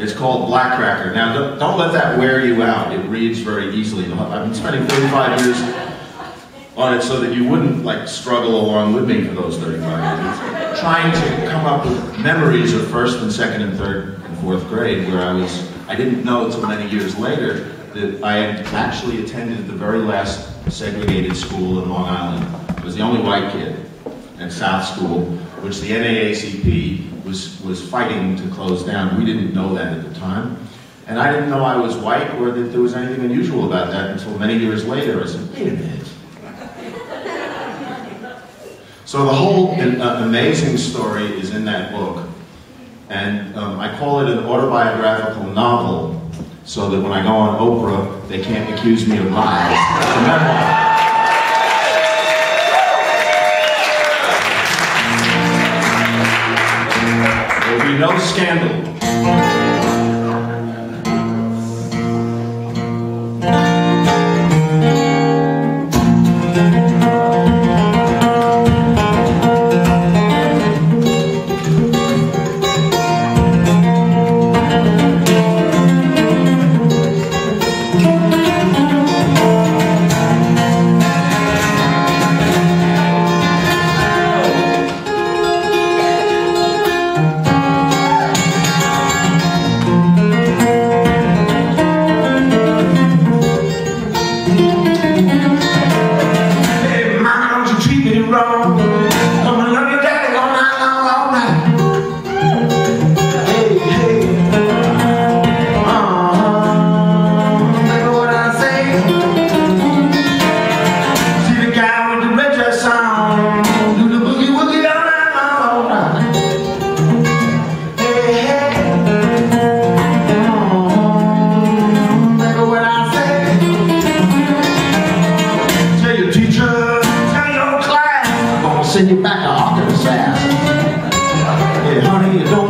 It's called Black Cracker. Now, don't, don't let that wear you out. It reads very easily. I've been spending 35 years on it so that you wouldn't like struggle along with me for those 35 years. Trying to come up with memories of first and second and third and fourth grade where I was, I didn't know until many years later that I had actually attended the very last segregated school in Long Island. I was the only white kid at South School, which the NAACP was, was fighting to close down. We didn't know that at the time. And I didn't know I was white or that there was anything unusual about that until many years later. I said, wait a minute. So the whole uh, amazing story is in that book. And um, I call it an autobiographical novel so that when I go on Oprah, they can't accuse me of lies. No scandal. sad. Honey, you don't